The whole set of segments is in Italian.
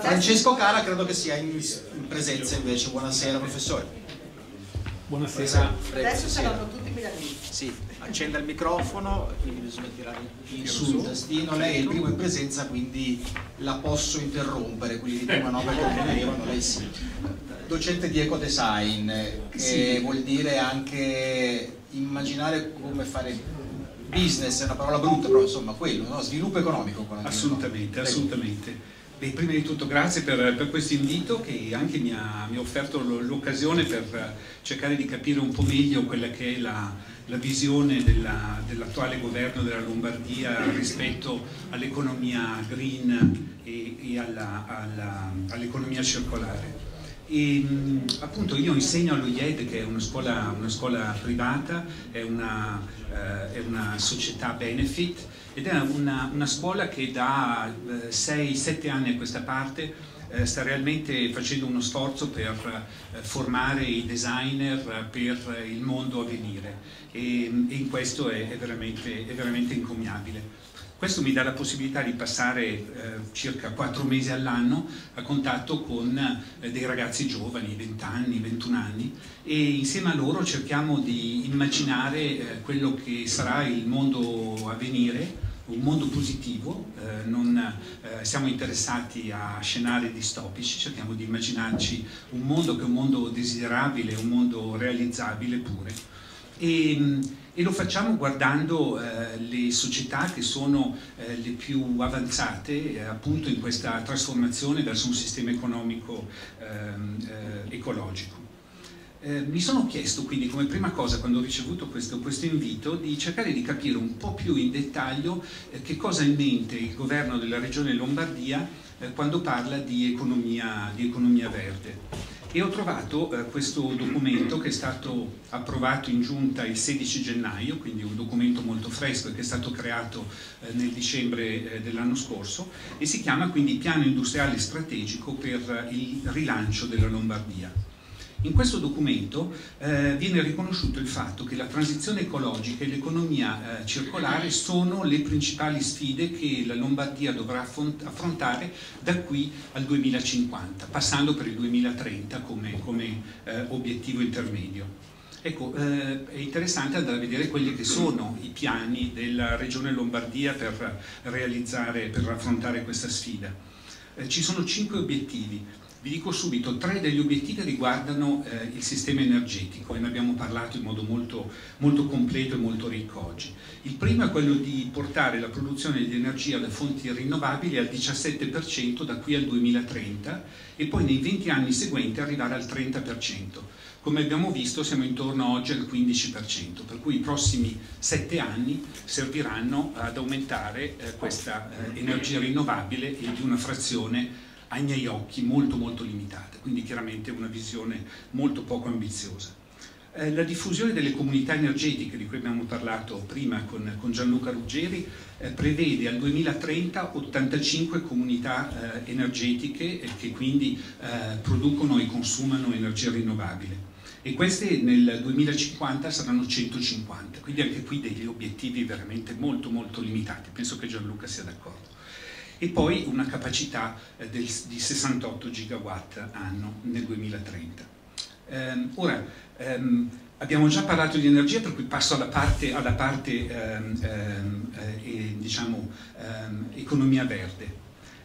Francesco Cara credo che sia in, in presenza invece. Buonasera professore. Buonasera. Adesso saranno tutti milanesi. Sì, accenda il microfono, quindi bisogna tirare il tastino. Lei è il primo in presenza, quindi la posso interrompere, quelli di prima no perché non lei sì. Docente di ecodesign, che Sì. vuol dire anche immaginare come fare business, è una parola brutta, però insomma quello, no? sviluppo economico. Assolutamente, Prego. assolutamente. Beh, prima di tutto grazie per, per questo invito che anche mi ha, mi ha offerto l'occasione per eh, cercare di capire un po' meglio quella che è la, la visione della- dell'attuale governo della Lombardia rispetto all'economia green e, e all'economia circolare. E, mh, appunto io insegno allo IED che è una scuola, una scuola privata, è una, eh, è una società benefit ed è una, una scuola che da 6-7 anni a questa parte eh, sta realmente facendo uno sforzo per eh, formare i designer per il mondo a venire e, in questo è, è veramente, è veramente encomiabile. Questo mi dà la possibilità di passare eh, circa 4 mesi all'anno a contatto con eh, dei ragazzi giovani, 20 anni, 21 anni, e insieme a loro cerchiamo di immaginare eh, quello che sarà il mondo a venire, un mondo positivo, eh, non eh, siamo interessati a scenari distopici, cerchiamo di immaginarci un mondo che è un mondo desiderabile, un mondo realizzabile pure. E, e lo facciamo guardando eh, le società che sono eh, le più avanzate eh, appunto in questa trasformazione verso un sistema economico ehm, eh, ecologico. Eh, mi sono chiesto quindi come prima cosa quando ho ricevuto questo, questo invito di cercare di capire un po' più in dettaglio eh, che cosa ha in mente il governo della regione Lombardia quando parla di economia, di economia verde. E ho trovato eh, questo documento che è stato approvato in giunta il 16 gennaio, quindi un documento molto fresco e che è stato creato eh, nel dicembre eh, dell'anno scorso e si chiama quindi Piano Industriale Strategico per il rilancio della Lombardia. In questo documento eh, viene riconosciuto il fatto che la transizione ecologica e l'economia eh, circolare sono le principali sfide che la Lombardia dovrà affront- affrontare da qui al 2050, passando per il 2030 come, come, eh, obiettivo intermedio. Ecco, eh, è interessante andare a vedere quelli che sono i piani della Regione Lombardia per realizzare, per affrontare questa sfida. Eh, ci sono cinque obiettivi. Vi dico subito, tre degli obiettivi riguardano eh, il sistema energetico e ne abbiamo parlato in modo molto, molto completo e molto ricco oggi. Il primo è quello di portare la produzione di energia da fonti rinnovabili al 17% da qui al 2030 e poi nei 20 anni seguenti arrivare al 30%. Come abbiamo visto siamo intorno oggi al 15%, per cui i prossimi 7 anni serviranno ad aumentare eh, questa eh, energia rinnovabile di una frazione ai miei occhi molto molto limitata, quindi chiaramente una visione molto poco ambiziosa. Eh, la diffusione delle comunità energetiche di cui abbiamo parlato prima con, con Gianluca Ruggeri eh, prevede al 2030 85 comunità eh, energetiche che quindi eh, producono e consumano energia rinnovabile. E queste nel 2050 saranno 150, quindi anche qui degli obiettivi veramente molto molto limitati, penso che Gianluca sia d'accordo e poi una capacità eh, del, di 68 gigawatt anno nel 2030. Ehm, ora, ehm, abbiamo già parlato di energia, per cui passo alla parte, alla parte ehm, eh, diciamo, economia verde.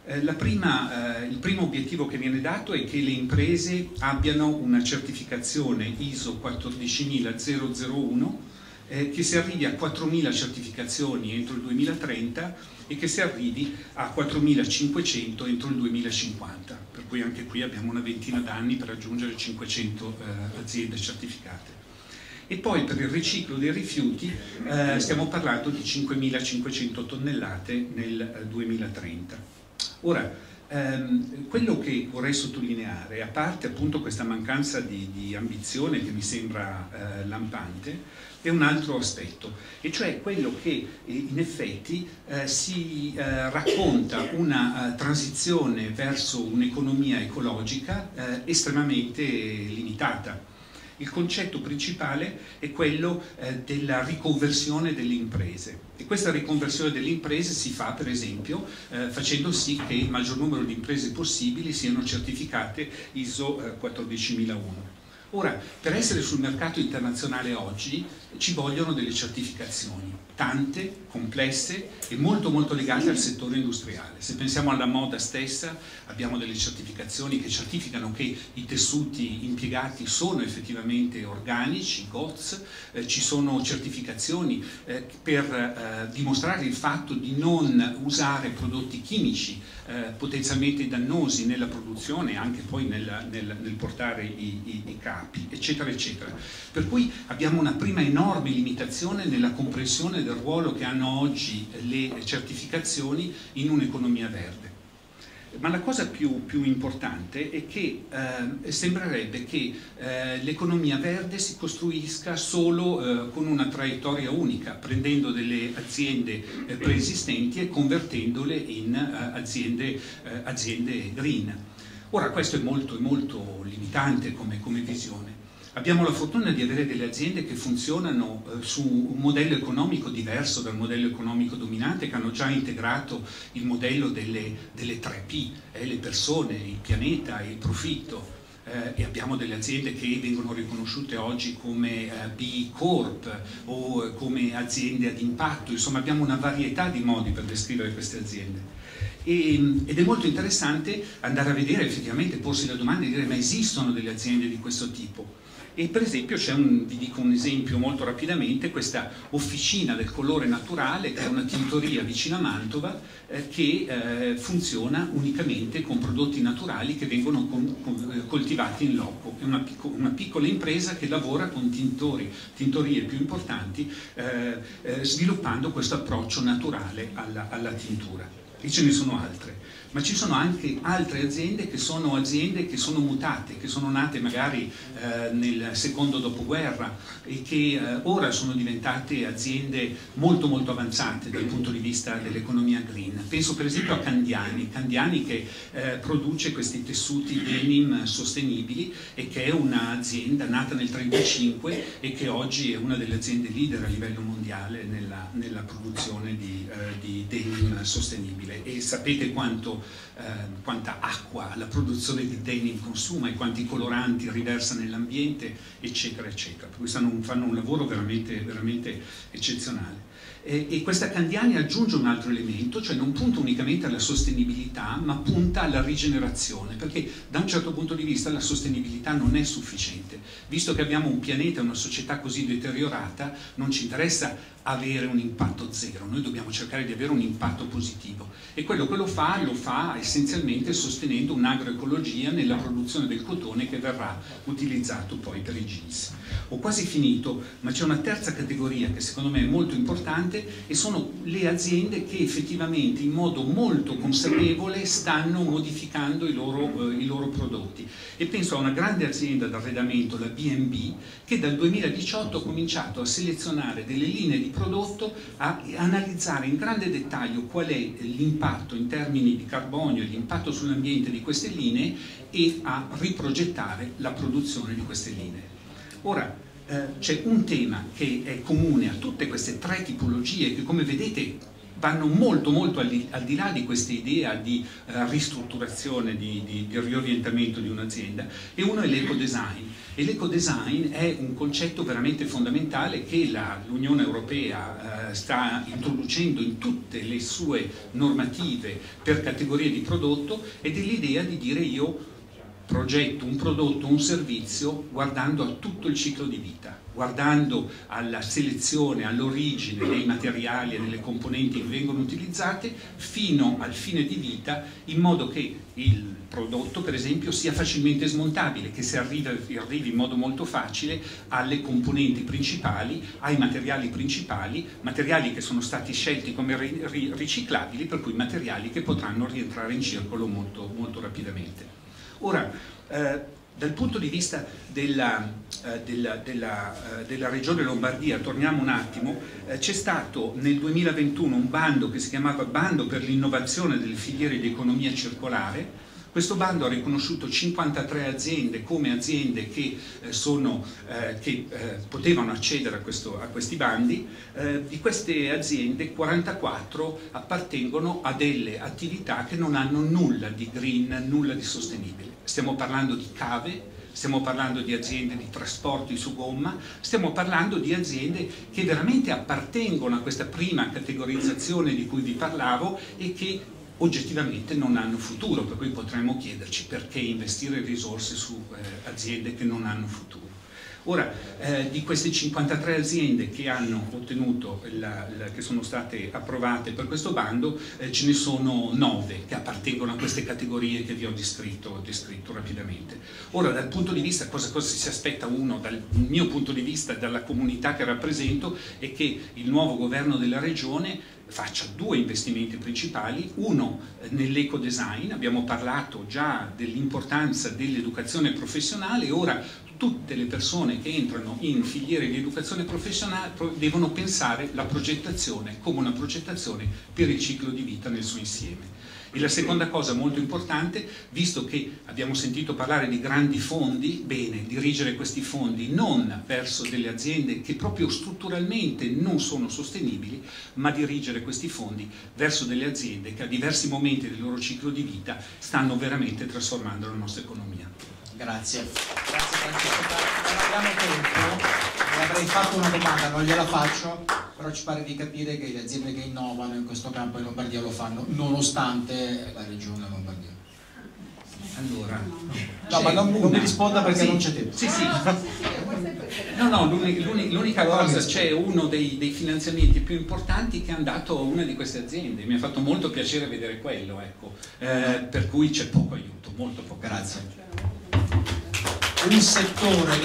Eh, prima, eh, il primo obiettivo che viene dato è che le imprese abbiano una certificazione ISO 14001 eh, che si arrivi a 4.000 certificazioni entro il 2030 e che si arrivi a 4.500 entro il 2050, per cui anche qui abbiamo una ventina d'anni per raggiungere 500 eh, aziende certificate. E poi per il riciclo dei rifiuti eh, stiamo parlando di 5.500 tonnellate nel eh, 2030. Ora, ehm, quello che vorrei sottolineare, a parte appunto questa mancanza di, di ambizione che mi sembra eh, lampante, è un altro aspetto, e cioè quello che eh, in effetti eh, si eh, racconta una eh, transizione verso un'economia ecologica eh, estremamente limitata. Il concetto principale è quello eh, della riconversione delle imprese e questa riconversione delle imprese si fa per esempio facendo sì che il maggior numero di imprese possibili siano certificate ISO eh, 14001. Ora, per essere sul mercato internazionale oggi ci vogliono delle certificazioni, tante, complesse e molto molto legate al settore industriale. Se pensiamo alla moda stessa, abbiamo delle certificazioni che certificano che i tessuti impiegati sono effettivamente organici, GOTS, eh, ci sono certificazioni eh, per eh, dimostrare il fatto di non usare prodotti chimici eh, potenzialmente dannosi nella produzione e anche poi nel, nel, nel portare i, i, i capi, eccetera, eccetera. Per cui abbiamo una prima enorme limitazione nella comprensione del ruolo che hanno oggi le certificazioni in un'economia verde. Ma la cosa più, più importante è che eh, sembrerebbe che eh, l'economia verde si costruisca solo eh, con una traiettoria unica, prendendo delle aziende eh, preesistenti e convertendole in eh, aziende, eh, aziende, green. Ora questo è molto, molto limitante come, come visione. Abbiamo la fortuna di avere delle aziende che funzionano eh, su un modello economico diverso dal modello economico dominante, che hanno già integrato il modello delle, delle 3P, eh, le persone, il pianeta, il profitto. Eh, e abbiamo delle aziende che vengono riconosciute oggi come eh, B Corp o eh, come aziende ad impatto, insomma abbiamo una varietà di modi per descrivere queste aziende. E, ed è molto interessante andare a vedere effettivamente, porsi la domanda e dire ma esistono delle aziende di questo tipo? E per esempio un, vi dico un esempio molto rapidamente, questa officina del colore naturale che è una tintoria vicino a Mantova eh, che eh, funziona unicamente con prodotti naturali che vengono con, con, eh, coltivati in loco. È una, picco, una, piccola impresa che lavora con tintori, tintorie più importanti eh, eh, sviluppando questo approccio naturale alla, alla tintura. E ce ne sono altre ma ci sono anche altre aziende che sono aziende che sono mutate, che sono nate magari eh, nel secondo dopoguerra e che eh, ora sono diventate aziende molto molto avanzate dal punto di vista dell'economia green. Penso per esempio a Candiani, Candiani che eh, produce questi tessuti denim sostenibili e che è un'azienda nata nel 1935 e che oggi è una delle aziende leader a livello mondiale nella, nella produzione di, eh, di denim sostenibile e sapete quanto eh, quanta acqua la produzione di denim consuma e quanti coloranti riversa nell'ambiente, eccetera, eccetera. Per cui fanno un lavoro veramente, veramente eccezionale. E, e questa Candiani aggiunge un altro elemento, cioè non punta unicamente alla sostenibilità, ma punta alla rigenerazione, perché da un certo punto di vista la sostenibilità non è sufficiente. Visto che abbiamo un pianeta una società così deteriorata, non ci interessa avere un impatto zero, noi dobbiamo cercare di avere un impatto positivo. E quello che lo fa, lo fa essenzialmente sostenendo un'agroecologia nella produzione del cotone che verrà utilizzato poi per i jeans. Ho quasi finito, ma c'è una terza categoria che secondo me è molto importante e sono le aziende che effettivamente in modo molto consapevole stanno modificando i loro, eh, i loro prodotti. E penso a una grande azienda d'arredamento, la B&B, che dal 2018 ha cominciato a selezionare delle linee di prodotto, a analizzare in grande dettaglio qual è l'impatto in termini di carbonio l'impatto sull'ambiente di queste linee e a riprogettare la produzione di queste linee. Ora, eh, c'è un tema che è comune a tutte queste tre tipologie che come vedete vanno molto molto al di, al di là di questa idea di uh, ristrutturazione, di, di, di, riorientamento di un'azienda. E uno è l'ecodesign. E l'ecodesign è un concetto veramente fondamentale che l'Unione Europea uh, sta introducendo in tutte le sue normative per categorie di prodotto ed è l'idea di dire io progetto un prodotto, un servizio guardando a tutto il ciclo di vita, guardando alla selezione, all'origine dei materiali e delle componenti che vengono utilizzate fino al fine di vita in modo che il prodotto per esempio sia facilmente smontabile, che si arrivi, arrivi in modo molto facile alle componenti principali, ai materiali principali, materiali che sono stati scelti come riciclabili, per cui materiali che potranno rientrare in circolo molto, molto rapidamente. Ora, eh, dal punto di vista della, eh, della, della, eh, della, regione Lombardia, torniamo un attimo, eh, c'è stato nel 2021 un bando che si chiamava Bando per l'innovazione delle filiere di economia circolare, Questo bando ha riconosciuto 53 aziende come aziende che, eh, sono, eh, che eh, potevano accedere a, questo, a questi bandi, eh, di queste aziende 44 appartengono a delle attività che non hanno nulla di green, nulla di sostenibile. Stiamo parlando di cave, stiamo parlando di aziende di trasporti su gomma, stiamo parlando di aziende che veramente appartengono a questa prima categorizzazione di cui vi parlavo e che oggettivamente non hanno futuro, per cui potremmo chiederci perché investire risorse su eh, aziende che non hanno futuro. Ora, eh, di queste 53 aziende che la, la, che sono state approvate per questo bando, eh, ce ne sono 9 che appartengono a queste categorie che vi ho descritto, descritto rapidamente. Ora, dal punto di vista, cosa, cosa, si aspetta uno, dal mio punto di vista, dalla comunità che rappresento, è che il nuovo governo della regione faccia due investimenti principali, uno eh, nell'eco design, abbiamo parlato già dell'importanza dell'educazione professionale, ora tutte le persone che entrano in filiere di educazione professionale devono pensare la progettazione come una progettazione per il ciclo di vita nel suo insieme. E la seconda cosa molto importante, visto che abbiamo sentito parlare di grandi fondi, bene, dirigere questi fondi non verso delle aziende che proprio strutturalmente non sono sostenibili, ma dirigere questi fondi verso delle aziende che a diversi momenti del loro ciclo di vita stanno veramente trasformando la nostra economia. Grazie. Grazie Francesco. Non abbiamo tempo, avrei fatto una domanda, non gliela faccio però ci pare di capire che le aziende che innovano in questo campo in Lombardia lo fanno nonostante la regione Lombardia. Allora, no, ma non, non mi risponda perché sì, non c'è tempo. Sì, sì. No, no, l'unica cosa, c'è uno dei, dei, finanziamenti più importanti che è andato a una di queste aziende. Mi ha fatto molto piacere vedere quello, ecco. Eh, per cui c'è poco aiuto, molto poco. Grazie. Un settore